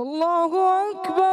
الله أكبر.